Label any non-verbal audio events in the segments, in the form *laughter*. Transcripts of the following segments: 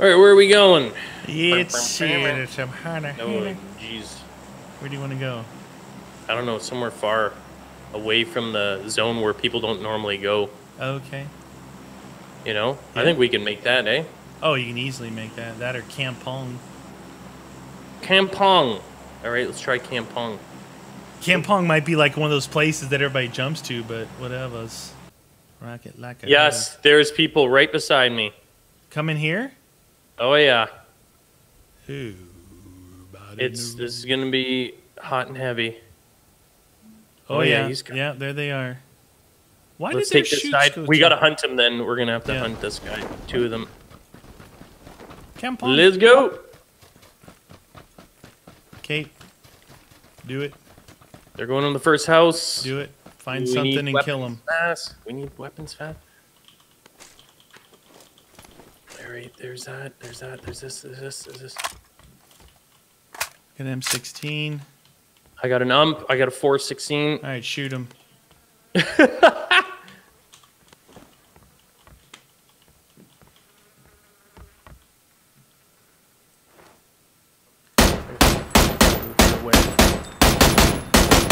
All right, where are we going? It's here, some Hana. Oh, Where do you want to go? I don't know, somewhere far away from the zone where people don't normally go. Okay. You know, I think we can make that, eh? Oh, you can easily make that. That or Kampong. Kampong. All right, let's try Kampong. Kampong might be like one of those places that everybody jumps to, but whatever's. Rocket like a Yes, there's people right beside me. Come in here? Oh yeah, Who? it's this is gonna be hot and heavy. Oh, oh, yeah, yeah. yeah, there they are. Why Let's did take this side. go We gotta hunt him. Then we're gonna have to Yeah. hunt this guy. Two of them. Kampong. Let's go. Kate. Do it. They're going in the first house. Do it. Find We something and kill them. Fast. We need weapons fast. All right, there's that. There's that. There's this. There's this. There's this. Get an M16. I got an ump. I got a 416. All right, shoot him. *laughs*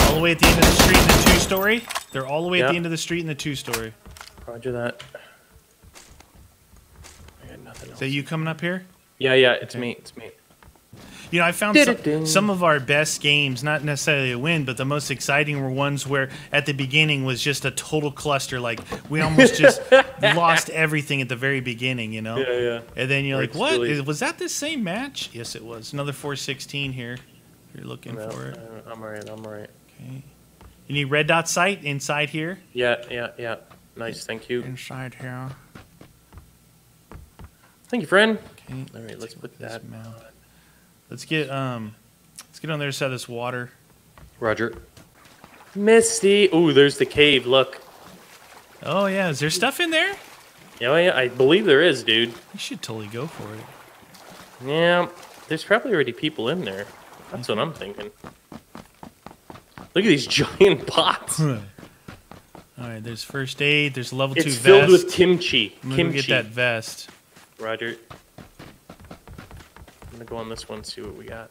All the way at the end of the street in the two story. They're all the way at the end of the street in the two story. Roger that. I Is that you coming up here? Yeah, yeah, it's Okay. me. It's me. You know, I found some, some of our best games, not necessarily a win, but the most exciting were ones where at the beginning was just a total cluster. Like we almost just *laughs* lost everything at the very beginning, you know? yeah. Yeah. And then you're Or like, it's what? really- Was that the same match? Yes, it was. Another 416 here. If you're looking No, for it. I- I'm alright. I'm alright. Okay. You need red dot sight inside here? Yeah, yeah, yeah. Nice. Thank you. Inside here. Thank you, friend. Okay. All right, let's put that. mount. Let's get um let's get on the other side of this water. Roger. Misty. Ooh, there's the cave. Look. Oh yeah, is there stuff in there? Yeah, yeah. I believe there is, dude. You should totally go for it. Yeah. There's probably already people in there. That's what I'm thinking. Look at these *laughs* giant pots. *laughs* All right, there's first aid. There's a level two vest. It's vest. filled with kimchi. I'm Kimchi. get that vest. Roger. I'm gonna go on this one, see what we got.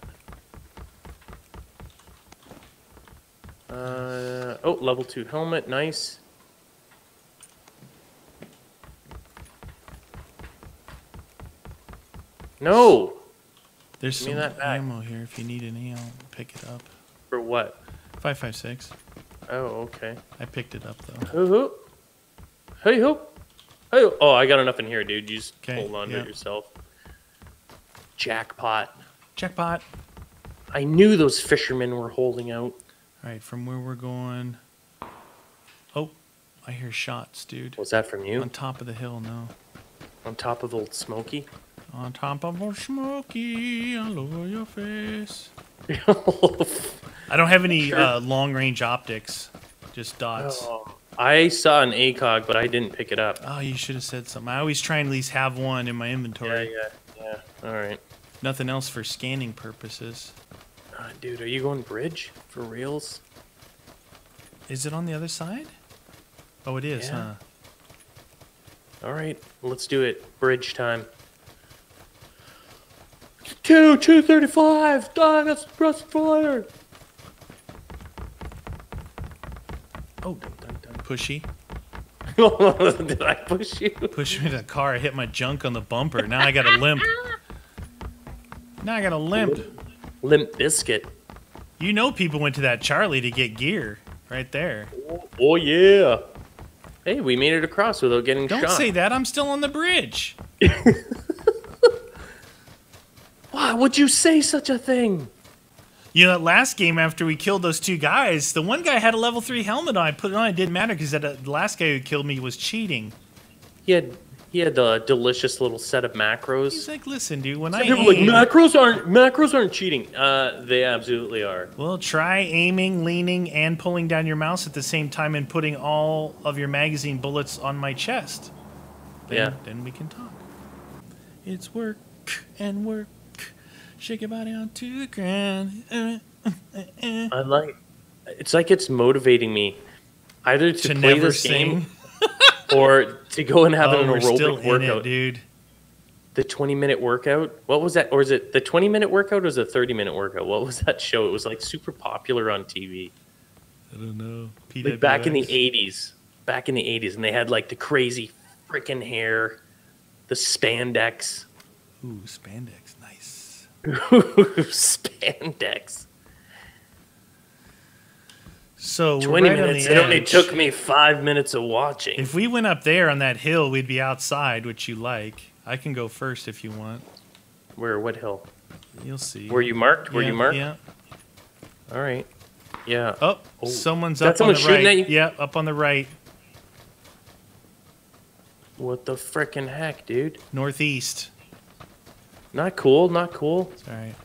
Uh, oh, level two helmet, nice. No! There's Give me some that ammo here. If you need any, I'll pick it up. For what? Five five six. Oh, okay. I picked it up though. Hoo hoo. Hey ho. Ho. Oh, I got enough in here, dude. You just 'Kay, hold on to it yourself. Jackpot. Jackpot. I knew those fishermen were holding out. All right, from where we're going. Oh, I hear shots, dude. Was that from you? On top of the hill, no. On top of Old Smoky? *laughs* On top of Old smoky, all over your face. *laughs* I don't have any uh, long range optics, just dots. Oh. I saw an ACOG, but I didn't pick it up. Oh, you should have said something. I always try and at least have one in my inventory. yeah, yeah. yeah. All right. Nothing else for scanning purposes. Uh, dude, are you going bridge for reals? Is it on the other side? Oh, it is, Yeah. huh? All right, let's do it. Bridge time. Two, two thirty-five. Dog, that's press fire. Oh. Pushy. *laughs* Did I push you? Push me to the car. I hit my junk on the bumper. Now I got a limp. Now I got a limp. Limp biscuit. You know people went to that Charlie to get gear. Right there. Oh, oh yeah. Hey, we made it across without getting Don't shot. say that. I'm still on the bridge. *laughs* Why would you say such a thing? You know, that last game after we killed those two guys, the one guy had a level three helmet on. I put it on. It didn't matter because that the last guy who killed me was cheating. He had he had a delicious little set of macros. He's like, listen, dude, when I People are like macros aren't macros aren't cheating. Uh, they absolutely are. well, try aiming, leaning, and pulling down your mouse at the same time and putting all of your magazine bullets on my chest. Then, Yeah. Then we can talk. It's work and work. Shake your body onto the ground. Uh, uh, uh, uh. I like. It's like it's motivating me, either to, To play never this game *laughs* or to go and have oh, an aerobic workout. it, dude. the 20 minute workout. What was that? Or is it the 20 minute workout or was it a 30 minute workout? What was that show? It was like super popular on TV. I don't know. Like back in the 80s. Back in the 80s. And they had like the crazy freaking hair, the spandex. Ooh, spandex. *laughs* spandex. So 20 right minutes. It only took me five minutes of watching. If we went up there on that hill, we'd be outside, which you like. I can go first if you want. Where? What hill? You'll see. Were you marked? Were yeah, you marked? Yeah. All right. Yeah. Oh, Oh. someone's up someone on the right. Yeah, up on the right, What the frickin' heck, dude? northeast. Not cool. Not cool. It's all right.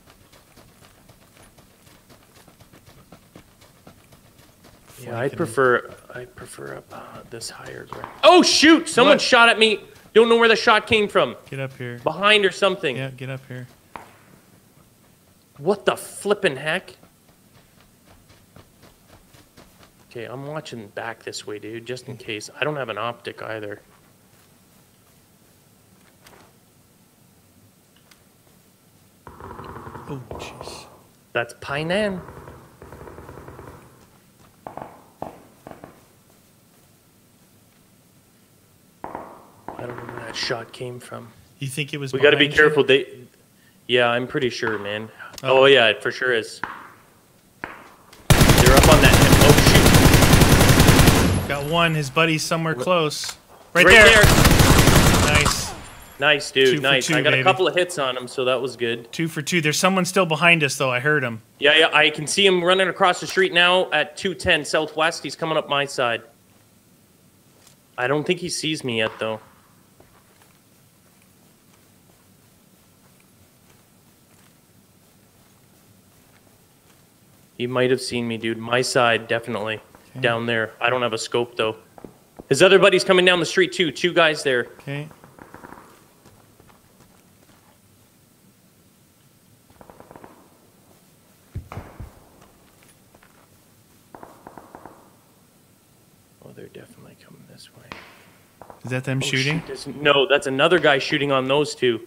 Yeah, I I prefer I prefer up uh, this higher ground. Oh shoot! Someone What? shot at me. Don't know where the shot came from. Get up here. Behind or something. Yeah, get up here. What the flippin' heck? Okay, I'm watching back this way, dude, just in case. I don't have an optic either. Oh, jeez. That's Painan. I don't know where that shot came from. You think it was? We got to be behind you? careful. They, yeah, I'm pretty sure, man. Oh. Oh, yeah, it for sure is. They're up on that. Oh shoot! Got one. His buddy's somewhere close. Right, right there. there. Nice. Dude. Two nice. two, I got baby. a couple of hits on him, so that was good. Two for two. There's someone still behind us, though. I heard him. Yeah, yeah. I can see him running across the street now at 210 Southwest. He's coming up my side. I don't think he sees me yet, though. He might have seen me, dude. My side, definitely. Down there. I don't have a scope, though. His other buddy's coming down the street, too. Two guys there. Okay. Oh, they're definitely coming this way. Is that them Oh, shooting? shoot, no, that's another guy shooting on those two.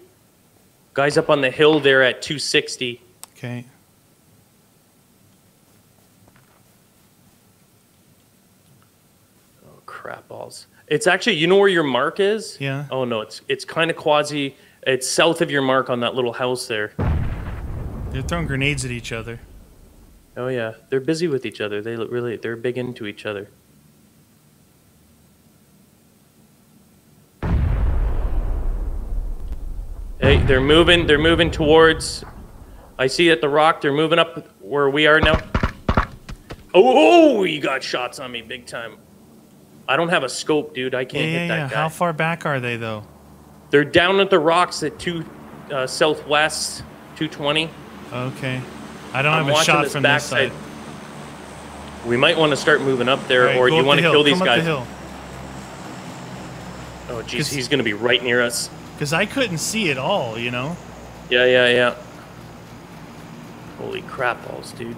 Guys up on the hill there at 260. Okay. Oh, crap balls. It's actually, you know where your mark is? Yeah. Oh, no, it's it's kind of quasi. It's south of your mark on that little house there. They're throwing grenades at each other. Oh, yeah. They're busy with each other. They look really, they're big into each other. Hey, they're moving. They're moving towards. I see at the rock. They're moving up where we are now. Oh, oh, you got shots on me big time. I don't have a scope, dude. I can't yeah, hit that yeah. guy. How far back are they, though? They're down at the rocks at two uh, southwest, 220. Okay. I don't I'm have a shot this from this backside. side. We might want to start moving up there, right, or do you want to kill these Come guys? the. Oh, jeez, he's going to be right near us. Because I couldn't see at all, you know? Yeah, yeah, yeah. Holy crap balls, dude.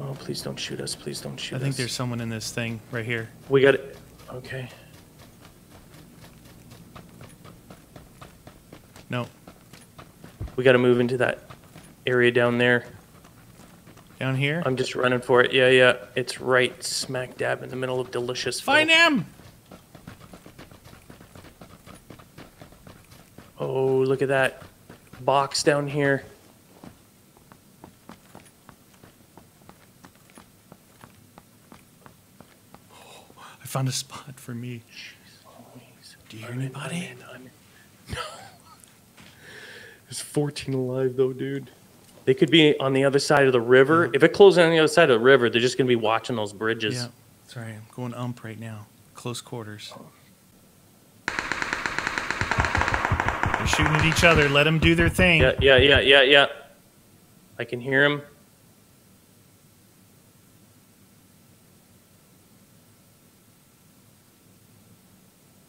Oh, please don't shoot us. Please don't shoot us. I us. think there's someone in this thing right here. We got it. Okay. No, We got to move into that area down there. Down here. I'm just running for it. Yeah, yeah. It's right smack dab in the middle of delicious. Find him! Oh, look at that box down here. Oh, I found a spot for me. Do you hear anybody? I'm in, I'm in. No. There's 14 alive though, dude. They could be on the other side of the river. If it closes on the other side of the river, they're just gonna be watching those bridges. Yeah. Sorry, I'm going ump right now. Close quarters. They're shooting at each other. Let them do their thing. Yeah, yeah, yeah, yeah, yeah. I can hear them.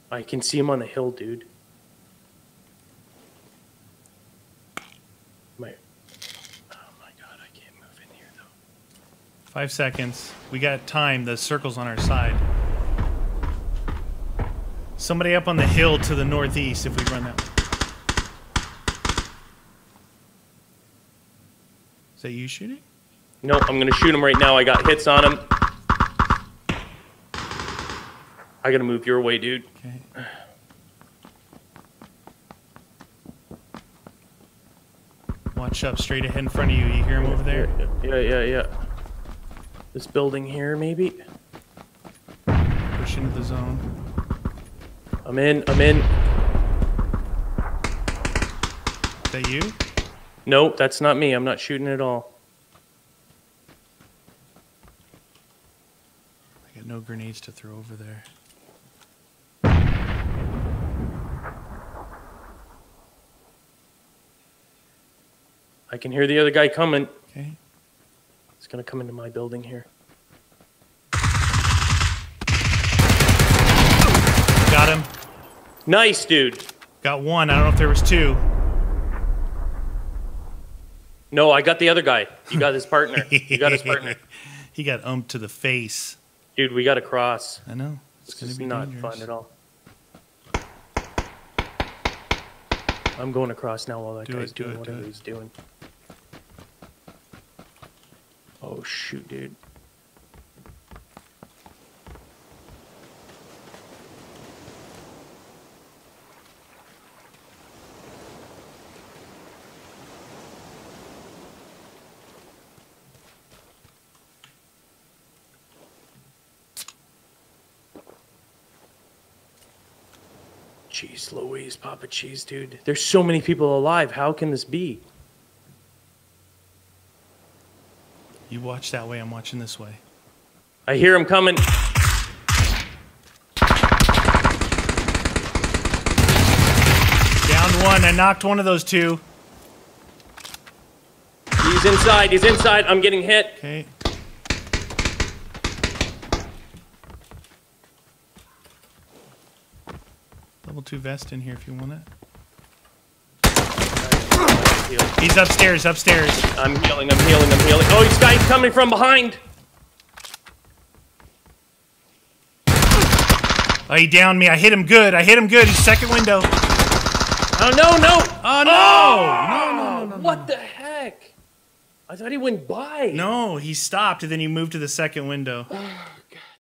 I can see him on the hill, dude. My, oh my god, I can't move in here though. Five seconds. We got time. The circle's on our side. Somebody up on the hill to the northeast if we run that way. Is that you shooting? No, I'm gonna shoot him right now. I got hits on him. I gotta move your way, dude. Okay. Watch up straight ahead in front of you. You hear him over there? Yeah, yeah, yeah. This building here, maybe. Push into the zone. I'm in. I'm in. Is that you? No, that's not me. I'm not shooting at all. I got no grenades to throw over there. I can hear the other guy coming. Okay. He's gonna come into my building here. Got him. Nice, dude. Got one. I don't know if there was two. No, I got the other guy. You got his partner. *laughs* You got his partner. he got umped to the face. Dude, we gotta cross. I know. It's gonna is be not dangerous. fun at all. I'm going across now while that Do guy's it, do doing it, whatever do he's doing. Oh shoot, dude. Jeez Louise, Papa Cheese, dude. There's so many people alive. How can this be? You watch that way. I'm watching this way. I hear him coming. Down one. I knocked one of those two. He's inside. He's inside. I'm getting hit. Okay. Level two vest in here if you want it. He's upstairs. Upstairs. I'm healing. I'm healing. I'm healing. Oh, this guy's coming from behind. Oh, he downed me. I hit him good. I hit him good. He's second window. Oh no, oh, no. Oh no! No, no, no, no. What the heck? I thought he went by. No, he stopped and then he moved to the second window. *sighs* *sighs*